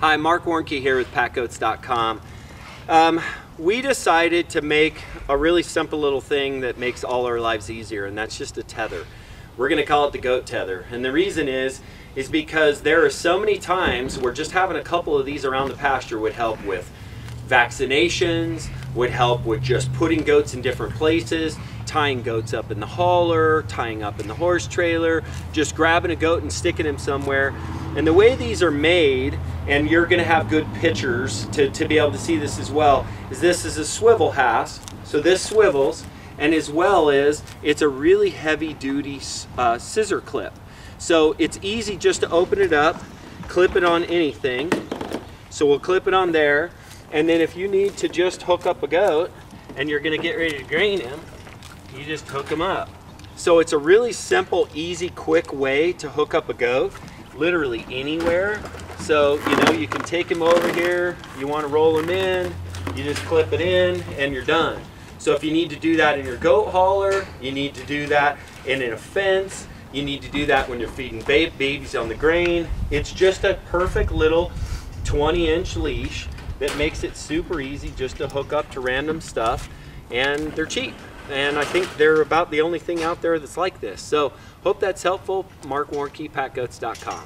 Hi, Marc Warnke here with PackGoats.com. Um, we decided to make a really simple little thing that makes all our lives easier, and that's just a tether. We're going to call it the goat tether. And the reason is, is because there are so many times where just having a couple of these around the pasture would help with vaccinations, would help with just putting goats in different places, tying goats up in the hauler, tying up in the horse trailer, just grabbing a goat and sticking him somewhere. And the way these are made, and you're gonna have good pictures to, to be able to see this as well, is this is a swivel hasp. So this swivels, and as well as it's a really heavy duty uh, scissor clip. So it's easy just to open it up, clip it on anything. So we'll clip it on there. And then if you need to just hook up a goat and you're gonna get ready to grain him, you just hook him up. So it's a really simple, easy, quick way to hook up a goat, literally anywhere. So, you know, you can take him over here, you wanna roll him in, you just clip it in and you're done. So if you need to do that in your goat hauler, you need to do that in a fence, you need to do that when you're feeding babies on the grain. It's just a perfect little 20 inch leash that makes it super easy just to hook up to random stuff and they're cheap. And I think they're about the only thing out there that's like this. So hope that's helpful. Marc Warnke, PackGoats.com.